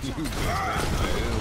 Hi, Mom.